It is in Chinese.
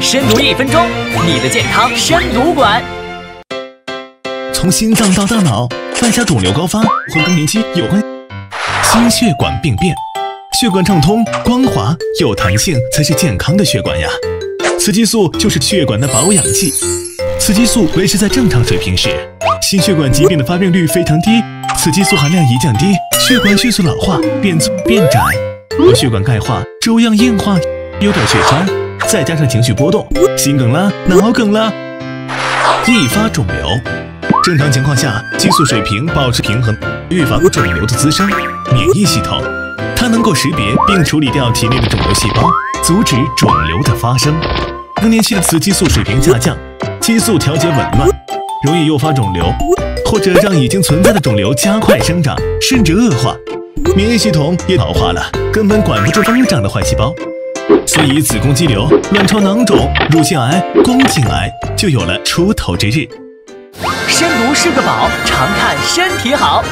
深读一分钟，你的健康深读馆。从心脏到大脑，犯下肿瘤高发和更年期有关。心血管病变，血管畅通、光滑、有弹性才是健康的血管呀。雌激素就是血管的保养剂，雌激素维持在正常水平时，心血管疾病的发病率非常低。雌激素含量一降低，血管迅速老化、变粗、变窄，有血管钙化、粥样硬化，有点血栓，再加上情绪波动，心梗了、脑梗了，易发肿瘤。正常情况下，激素水平保持平衡，预防肿瘤的滋生。免疫系统，它能够识别并处理掉体内的肿瘤细胞，阻止肿瘤的发生。更年期的雌激素水平下降，激素调节紊乱，容易诱发肿瘤，或者让已经存在的肿瘤加快生长，甚至恶化。免疫系统也老化了，根本管不住疯长的坏细胞，所以子宫肌瘤、卵巢囊肿、乳腺癌、宫颈癌就有了出头之日。深读是个宝，常看身体好。